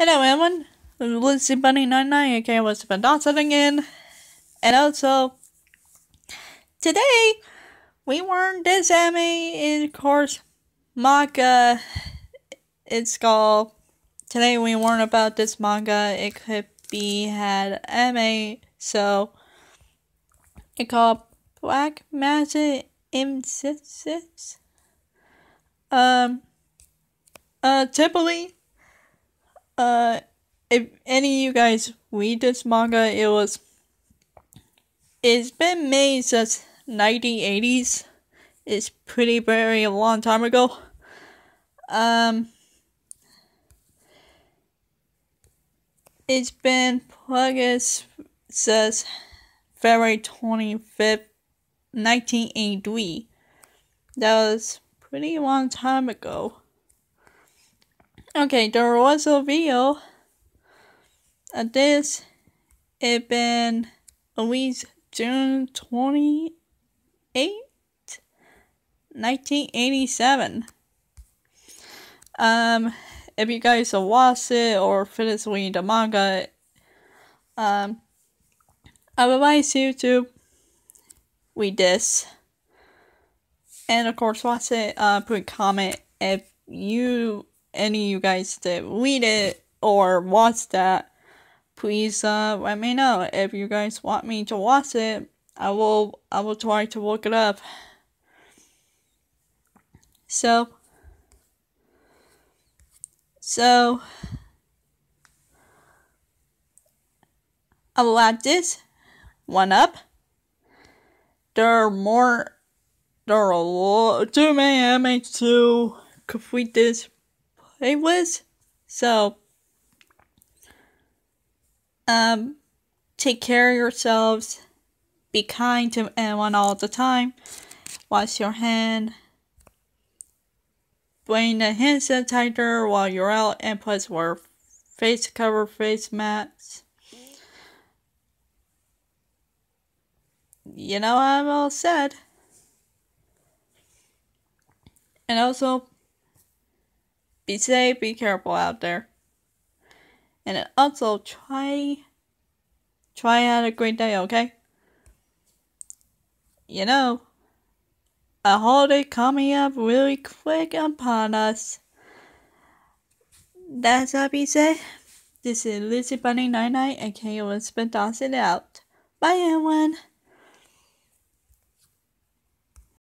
Hello, everyone. Lizzy Bunny 99 aka Elizabeth Dawson again. And also, today we learned this anime of course, manga. It's called. Today we learned about this manga. It could be had anime, so it called Black Magic M-66. Um, uh, typically uh, if any of you guys read this manga, it was. It's been made since 1980s. It's pretty very a long time ago. Um. It's been plugged since February 25th, 1983. That was pretty long time ago. Okay, there was a video of this. It been released June 28, 1987. Um, if you guys have watched it or finished reading the manga, um, I would advise you to read this. And of course, watch it, uh, put a comment if you any of you guys that read it or watch that, please uh, let me know. If you guys want me to watch it, I will I will try to look it up. So so I will add this one up. There are more there are a lot too many MH to complete this playlist. So, um, take care of yourselves. Be kind to everyone all the time. Wash your hand. Bring the hand sanitizer while you're out and plus wear face cover face masks. You know I'm all said. And also be safe, be careful out there. And also try try out a great day, okay? You know, a holiday coming up really quick upon us. That's all be said. This is Lizzy Bunny Nine 99 and K Elizabeth Dawson out. Bye everyone.